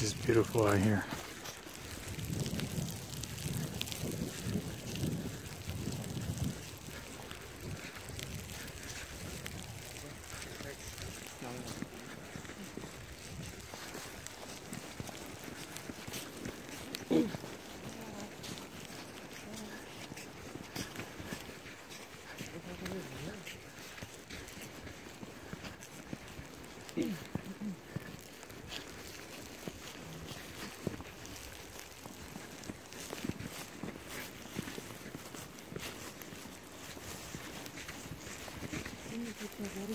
just beautiful out here. Mm. Agora.